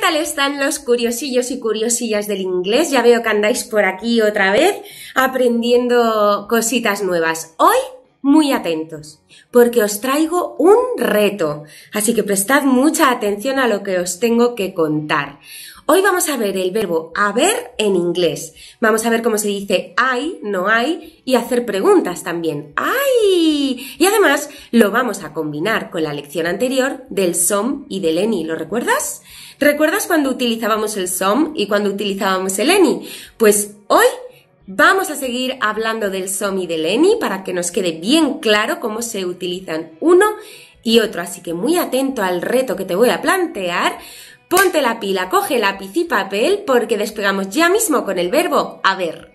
tal están los curiosillos y curiosillas del inglés? Ya veo que andáis por aquí otra vez aprendiendo cositas nuevas. Hoy, muy atentos, porque os traigo un reto, así que prestad mucha atención a lo que os tengo que contar. Hoy vamos a ver el verbo haber en inglés. Vamos a ver cómo se dice hay, no hay y hacer preguntas también. ¡Ay! Y además lo vamos a combinar con la lección anterior del SOM y del ENI. ¿Lo recuerdas? ¿Recuerdas cuando utilizábamos el SOM y cuando utilizábamos el ENI? Pues hoy vamos a seguir hablando del SOM y del ENI para que nos quede bien claro cómo se utilizan uno y otro. Así que muy atento al reto que te voy a plantear Ponte la pila, coge lápiz y papel porque despegamos ya mismo con el verbo haber.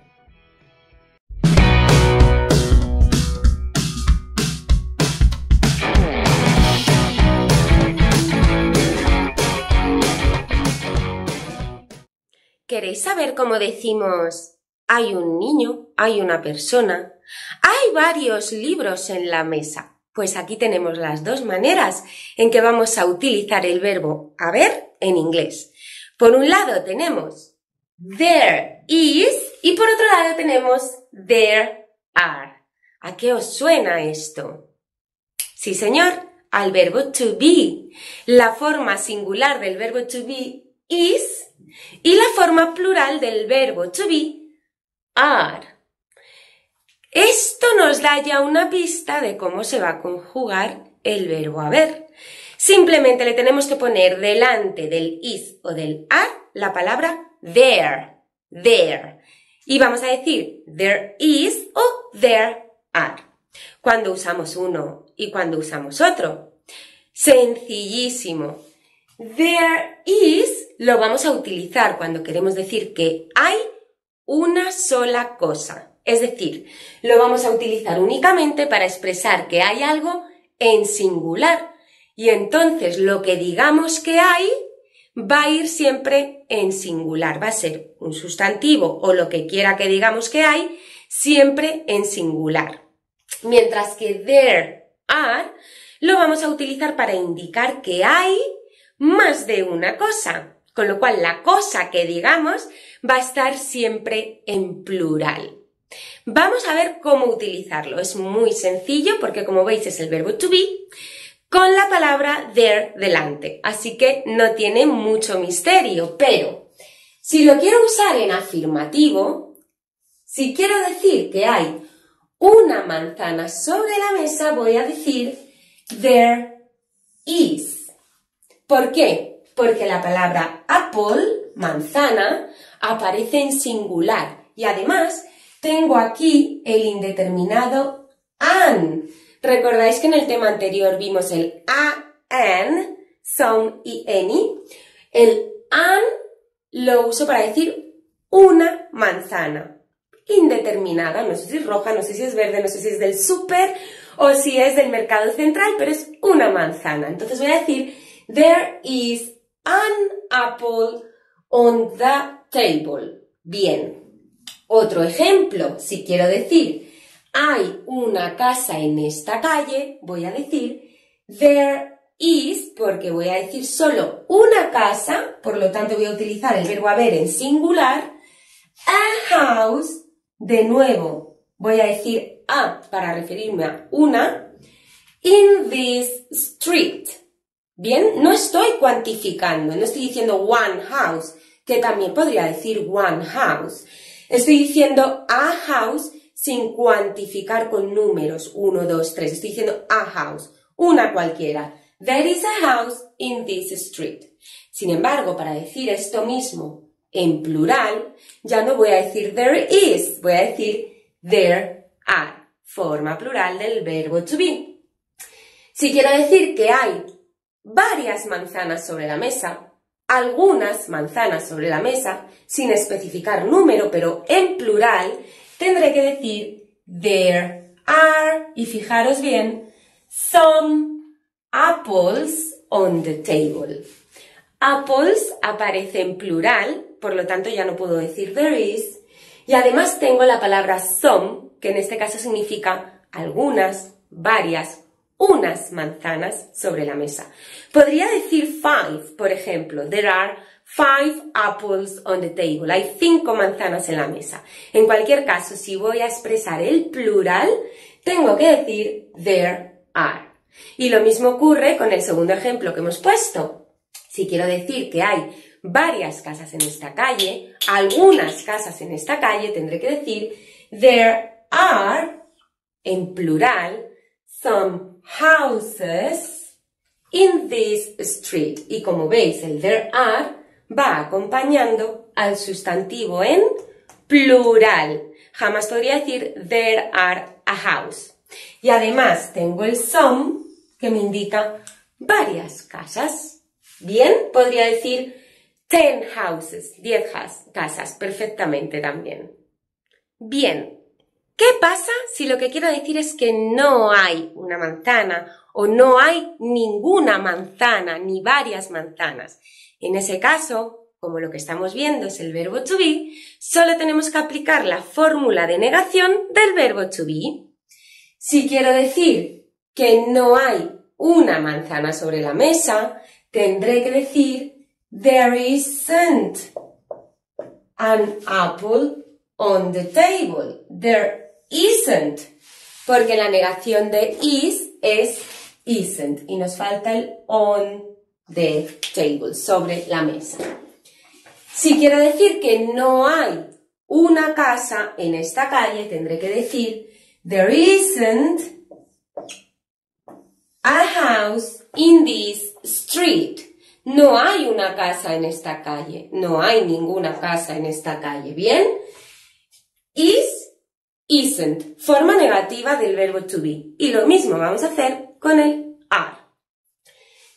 ¿Queréis saber cómo decimos hay un niño, hay una persona, hay varios libros en la mesa? Pues aquí tenemos las dos maneras en que vamos a utilizar el verbo haber en inglés. Por un lado tenemos there is y por otro lado tenemos there are. ¿A qué os suena esto? Sí, señor, al verbo to be. La forma singular del verbo to be is y la forma plural del verbo to be are. Esto nos da ya una pista de cómo se va a conjugar el verbo haber. Simplemente le tenemos que poner delante del is o del are la palabra there, there. Y vamos a decir there is o there are. Cuando usamos uno y cuando usamos otro. Sencillísimo. There is lo vamos a utilizar cuando queremos decir que hay una sola cosa. Es decir, lo vamos a utilizar únicamente para expresar que hay algo en singular. Y entonces lo que digamos que hay va a ir siempre en singular. Va a ser un sustantivo o lo que quiera que digamos que hay, siempre en singular. Mientras que there are lo vamos a utilizar para indicar que hay más de una cosa. Con lo cual la cosa que digamos va a estar siempre en plural. Vamos a ver cómo utilizarlo. Es muy sencillo porque como veis es el verbo to be con la palabra there delante. Así que no tiene mucho misterio, pero si lo quiero usar en afirmativo, si quiero decir que hay una manzana sobre la mesa, voy a decir there is. ¿Por qué? Porque la palabra apple, manzana, aparece en singular y además tengo aquí el indeterminado an. ¿Recordáis que en el tema anterior vimos el a, an, some y any? El an lo uso para decir una manzana indeterminada, no sé si es roja, no sé si es verde, no sé si es del súper o si es del mercado central, pero es una manzana. Entonces voy a decir, there is an apple on the table. Bien, otro ejemplo, si quiero decir hay una casa en esta calle, voy a decir there is, porque voy a decir solo una casa, por lo tanto voy a utilizar el verbo haber en singular, a house, de nuevo voy a decir a para referirme a una, in this street. Bien, no estoy cuantificando, no estoy diciendo one house, que también podría decir one house. Estoy diciendo a house sin cuantificar con números 1, 2, 3. Estoy diciendo a house, una cualquiera. There is a house in this street. Sin embargo, para decir esto mismo en plural, ya no voy a decir there is, voy a decir there are, forma plural del verbo to be. Si quiero decir que hay varias manzanas sobre la mesa, algunas manzanas sobre la mesa, sin especificar número, pero en plural, tendré que decir there are, y fijaros bien, some apples on the table. Apples aparece en plural, por lo tanto ya no puedo decir there is, y además tengo la palabra some, que en este caso significa algunas, varias unas manzanas sobre la mesa. Podría decir five, por ejemplo. There are five apples on the table. Hay cinco manzanas en la mesa. En cualquier caso, si voy a expresar el plural, tengo que decir there are. Y lo mismo ocurre con el segundo ejemplo que hemos puesto. Si quiero decir que hay varias casas en esta calle, algunas casas en esta calle, tendré que decir there are, en plural, some houses in this street. Y como veis, el there are va acompañando al sustantivo en plural. Jamás podría decir there are a house. Y además tengo el some que me indica varias casas. Bien, podría decir ten houses, diez casas, perfectamente también. Bien, ¿qué pasa si lo que quiero decir es que no hay una manzana o no hay ninguna manzana ni varias manzanas? En ese caso, como lo que estamos viendo es el verbo to be, solo tenemos que aplicar la fórmula de negación del verbo to be. Si quiero decir que no hay una manzana sobre la mesa, tendré que decir there isn't an apple on the table. There isn't. Porque la negación de is es isn't y nos falta el on the table, sobre la mesa. Si quiero decir que no hay una casa en esta calle, tendré que decir there isn't a house in this street. No hay una casa en esta calle. No hay ninguna casa en esta calle. ¿Bien? Is, isn't. Forma negativa del verbo to be. Y lo mismo vamos a hacer con el are.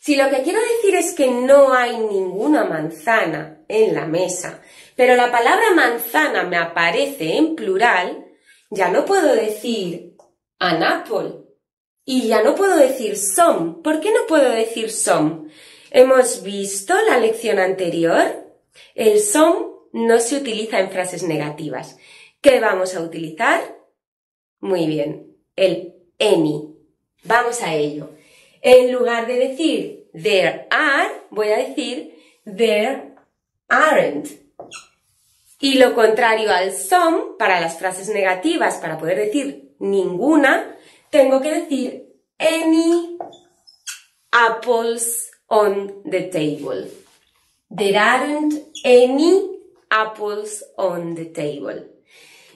Si lo que quiero decir es que no hay ninguna manzana en la mesa, pero la palabra manzana me aparece en plural, ya no puedo decir an apple y ya no puedo decir some. ¿Por qué no puedo decir some? Hemos visto la lección anterior. El some no se utiliza en frases negativas. ¿Qué vamos a utilizar? Muy bien, el any. Vamos a ello. En lugar de decir there are, voy a decir there aren't. Y lo contrario al some, para las frases negativas, para poder decir ninguna, tengo que decir any apples on the table. There aren't any apples on the table.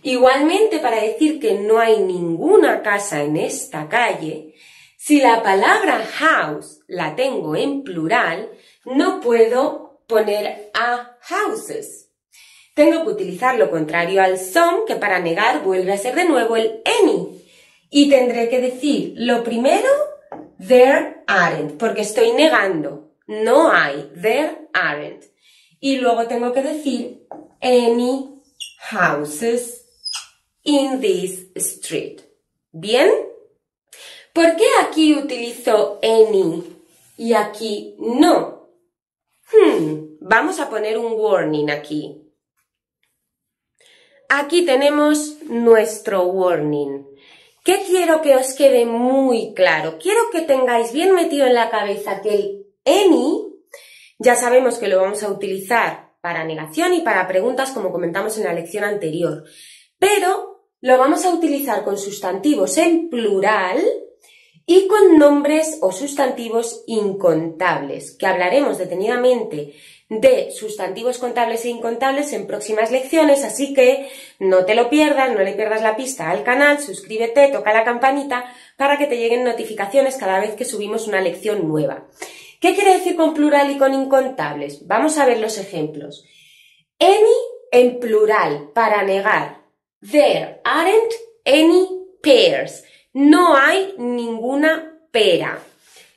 Igualmente, para decir que no hay ninguna casa en esta calle, si la palabra house la tengo en plural, no puedo poner a houses. Tengo que utilizar lo contrario al some, que para negar vuelve a ser de nuevo el any. Y tendré que decir lo primero, there aren't, porque estoy negando. No hay, there aren't. Y luego tengo que decir any houses in this street. ¿Bien? ¿Por qué aquí utilizo any y aquí no? Hmm, vamos a poner un warning aquí. Aquí tenemos nuestro warning. ¿Qué quiero que os quede muy claro? Quiero que tengáis bien metido en la cabeza que el any ya sabemos que lo vamos a utilizar para negación y para preguntas como comentamos en la lección anterior, pero lo vamos a utilizar con sustantivos en plural y con nombres o sustantivos incontables, que hablaremos detenidamente de sustantivos contables e incontables en próximas lecciones, así que no te lo pierdas, no le pierdas la pista al canal, suscríbete, toca la campanita para que te lleguen notificaciones cada vez que subimos una lección nueva. ¿Qué quiere decir con plural y con incontables? Vamos a ver los ejemplos. Any en plural para negar. There aren't any pears. No hay ninguna pera.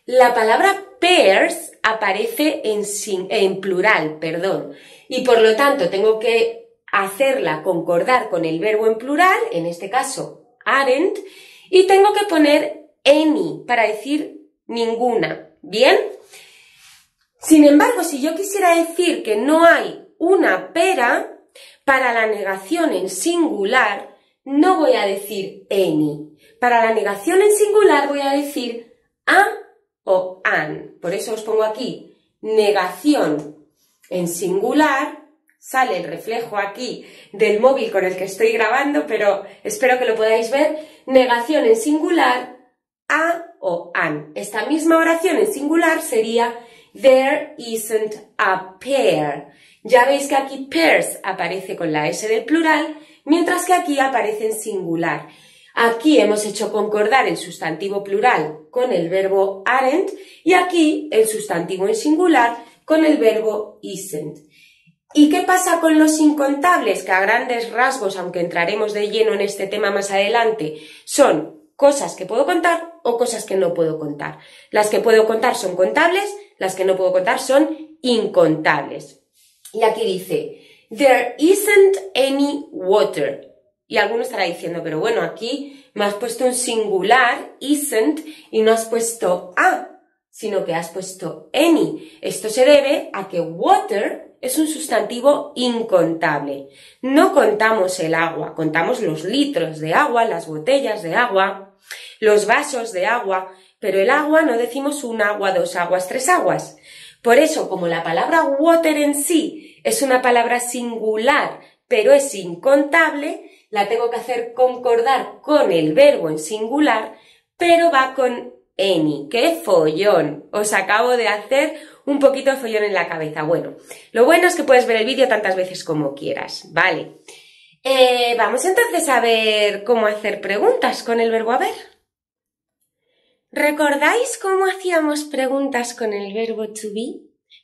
La palabra pears aparece en, en plural, perdón, y por lo tanto tengo que hacerla concordar con el verbo en plural, en este caso aren't, y tengo que poner any para decir ninguna. ¿Bien? Sin embargo, si yo quisiera decir que no hay una pera, para la negación en singular no voy a decir any. Para la negación en singular voy a decir a o an. Por eso os pongo aquí negación en singular. Sale el reflejo aquí del móvil con el que estoy grabando, pero espero que lo podáis ver. Negación en singular, a o an. Esta misma oración en singular sería There isn't a pair. Ya veis que aquí pairs aparece con la S del plural, mientras que aquí aparece en singular. Aquí hemos hecho concordar el sustantivo plural con el verbo aren't y aquí el sustantivo en singular con el verbo isn't. ¿Y qué pasa con los incontables? Que a grandes rasgos, aunque entraremos de lleno en este tema más adelante, son cosas que puedo contar o cosas que no puedo contar. Las que puedo contar son contables, las que no puedo contar son incontables. Y aquí dice, there isn't any water. Y alguno estará diciendo, pero bueno, aquí me has puesto un singular, isn't, y no has puesto a, sino que has puesto any. Esto se debe a que water es un sustantivo incontable. No contamos el agua, contamos los litros de agua, las botellas de agua, los vasos de agua, pero el agua no decimos un agua, dos aguas, tres aguas. Por eso, como la palabra water en sí es una palabra singular, pero es incontable, la tengo que hacer concordar con el verbo en singular, pero va con any. ¡Qué follón! Os acabo de hacer un poquito de follón en la cabeza. Bueno, lo bueno es que puedes ver el vídeo tantas veces como quieras, ¿vale? Eh, vamos entonces a ver cómo hacer preguntas con el verbo haber. ¿Recordáis cómo hacíamos preguntas con el verbo to be?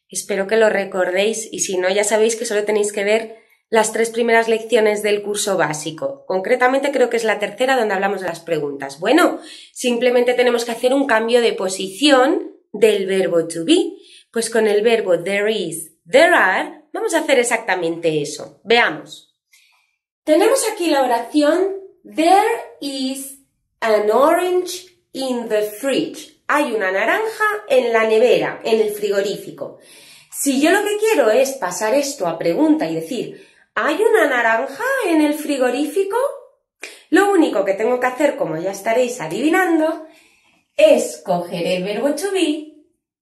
Espero que lo recordéis y si no, ya sabéis que solo tenéis que ver las tres primeras lecciones del curso básico. Concretamente creo que es la tercera donde hablamos de las preguntas. Bueno, simplemente tenemos que hacer un cambio de posición del verbo to be. Pues con el verbo there is, there are, vamos a hacer exactamente eso. Veamos. Tenemos aquí la oración There is an orange in the fridge. Hay una naranja en la nevera, en el frigorífico. Si yo lo que quiero es pasar esto a pregunta y decir, ¿hay una naranja en el frigorífico? Lo único que tengo que hacer, como ya estaréis adivinando, es coger el verbo to be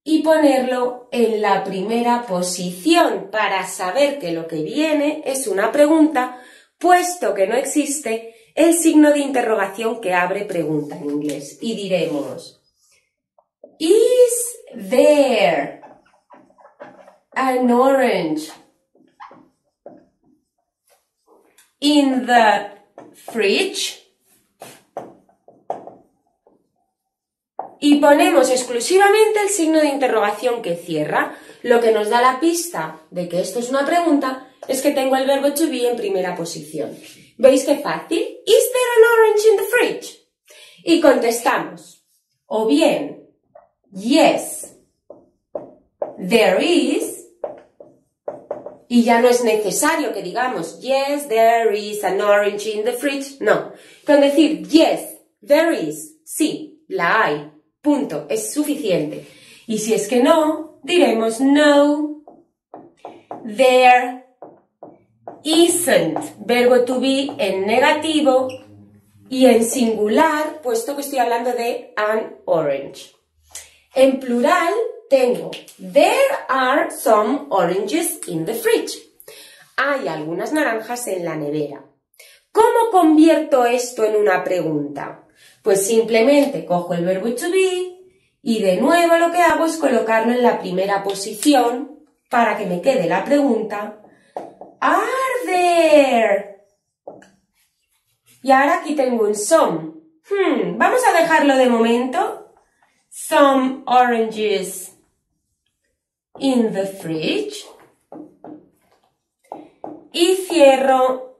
y ponerlo en la primera posición para saber que lo que viene es una pregunta, puesto que no existe el signo de interrogación que abre pregunta en inglés. Y diremos, ¿Is there an orange in the fridge? Y ponemos exclusivamente el signo de interrogación que cierra, lo que nos da la pista de que esto es una pregunta es que tengo el verbo to be en primera posición. ¿Veis qué fácil? Is there an orange in the fridge? Y contestamos. O bien, yes, there is. Y ya no es necesario que digamos, yes, there is an orange in the fridge. No. Con decir, yes, there is, sí, la hay. Punto. Es suficiente. Y si es que no, diremos no, there isn't, verbo to be en negativo y en singular, puesto que estoy hablando de an orange. En plural tengo There are some oranges in the fridge. Hay algunas naranjas en la nevera. ¿Cómo convierto esto en una pregunta? Pues simplemente cojo el verbo to be y de nuevo lo que hago es colocarlo en la primera posición para que me quede la pregunta Are there? Y ahora aquí tengo un some. Hmm, vamos a dejarlo de momento. Some oranges in the fridge. Y cierro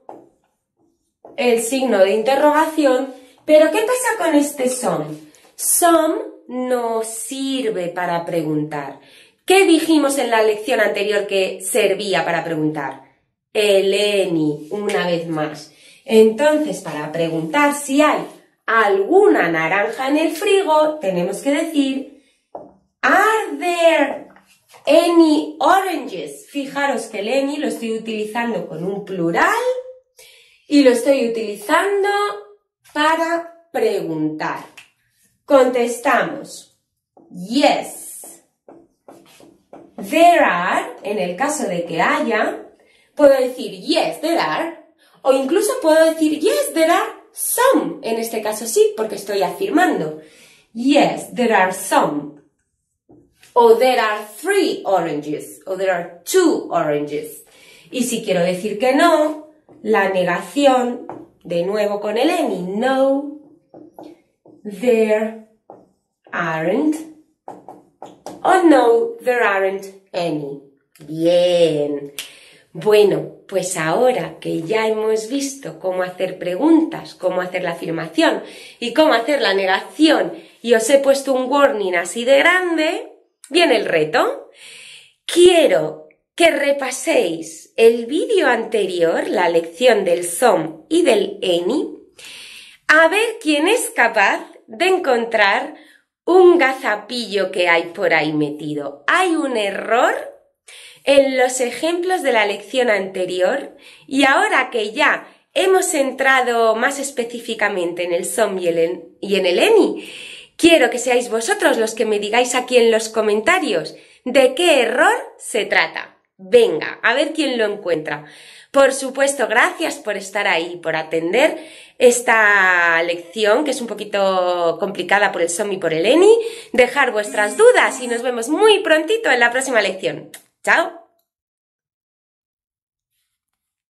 el signo de interrogación. Pero ¿qué pasa con este some? Some no sirve para preguntar. ¿Qué dijimos en la lección anterior que servía para preguntar? Eleni, una vez más. Entonces, para preguntar si hay alguna naranja en el frigo, tenemos que decir, ¿Are there any oranges? Fijaros que el any lo estoy utilizando con un plural y lo estoy utilizando para preguntar. Contestamos, yes. There are, en el caso de que haya, puedo decir yes, there are, o incluso puedo decir yes, there are some. En este caso sí, porque estoy afirmando. Yes, there are some. O there are three oranges. O there are two oranges. Y si quiero decir que no, la negación, de nuevo con el any. No, there aren't. O no, there aren't any. Bien. Bueno, pues ahora que ya hemos visto cómo hacer preguntas, cómo hacer la afirmación y cómo hacer la negación y os he puesto un warning así de grande, viene el reto. Quiero que repaséis el vídeo anterior, la lección del SOM y del ENI, a ver quién es capaz de encontrar un gazapillo que hay por ahí metido. Hay un error en los ejemplos de la lección anterior y ahora que ya hemos entrado más específicamente en el SOM y, en el ENI, quiero que seáis vosotros los que me digáis aquí en los comentarios de qué error se trata. Venga, a ver quién lo encuentra. Por supuesto, gracias por estar ahí, por atender esta lección que es un poquito complicada por el SOM y por el ENI. Dejar vuestras dudas y nos vemos muy prontito en la próxima lección. Chao.